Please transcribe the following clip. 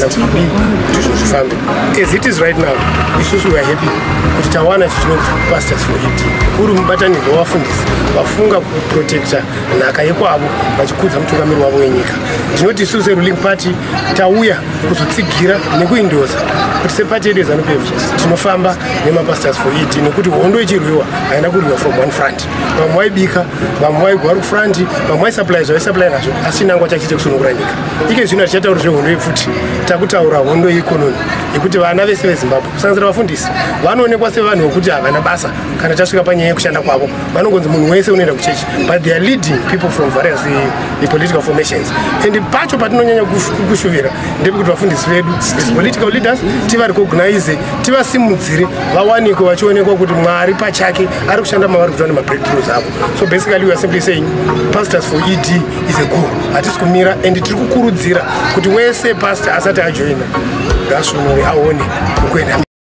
kana kuti zvinhu zvifambe as it is right now isusu weare happy. Kuti tawana chichinonzi pastors for it uri mubatanidzwa wavafundisi vafunga kuprotecta nhaka yekwavo vachikudza mutungamiri wavo wenyika. Ndinoti isusu seruling party tauya kuzotsigira nekuindoza. Kuti sepati yedu yezanupevu tinofamba nemapastors for it nekuti hondo ichirwiwa haina kurwiwa from one front. Vamwe vaibika vamwe vaigwari kufranti vamwe vaisupply zvavaisupply nazvo asi chinangwa chachiite kusunungura nyika. Ike zvino tichataura zvehondo yefuti takutaura hondo yeikonomi yekuti vana vese vezimbabwe kusanganisira vafundisi vanoonekwa sevanhu vokuti havana basa. Kana tasvika panyaya yekushanda kwavo vanongonzi munhu wese unoenda kuchechi but they are leading people from various uh, political formations. And pacho patinonyanya kushuvira ndepekuti vafundisi vedu as political leaders tivarecognize tivasimudzire vawanikwe vachionekwa kuti mwari pachake ari kushanda mavari kutora nemabreakthroughs avo. So basically we are simply saying pastors for ed is a goal hatisi kumira and tiri kukurudzira kuti wese pastor asati ajoina ngasunure aone ukuenda